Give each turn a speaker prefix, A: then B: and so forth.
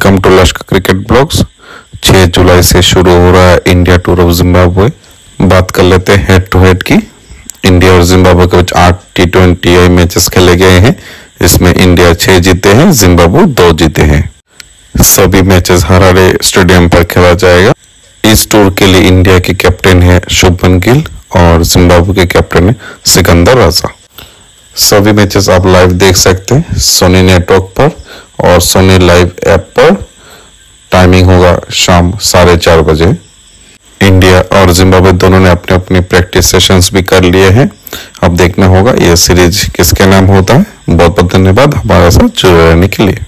A: Welcome to Lashkar cricket blogs 6 जुलाई से शुरू हो रहा है इंडिया टूर ऑफ़ जिम्बाब्वे बात कर लेते हैं हेड टू हेड की। इंडिया और जिम्बाब्वे के बीच आठ टी ट्वेंटी मैचेस खेले गए हैं। इसमें इंडिया छह जीते हैं जिम्बाब्वे दो जीते हैं। सभी मैचेस हरारे स्टेडियम पर खेला जाएगा। इस टूर के लिए इंडिया के कैप्टन है शुभमन गिल और जिम्बाब्वे के कैप्टन है सिकंदर राजा। सभी मैचेस आप लाइव देख सकते हैं सोनी नेटवर्क पर और सोनी लाइव ऐप टाइमिंग होगा शाम साढ़े चार बजे। इंडिया और जिम्बाब्वे दोनों ने अपने अपने प्रैक्टिस सेशंस भी कर लिए हैं। अब देखना होगा यह सीरीज़ किसके नाम होता है। बहुत बहुत धन्यवाद। हमारे साथ जुड़े रहने के लिए।